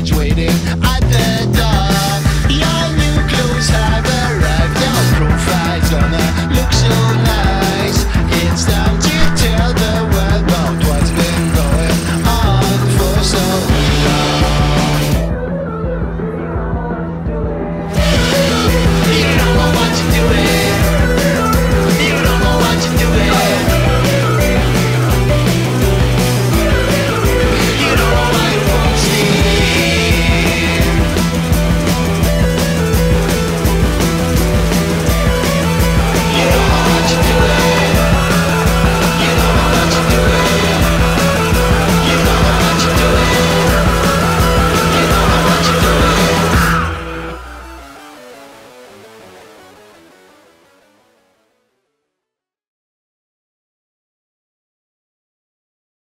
graduated.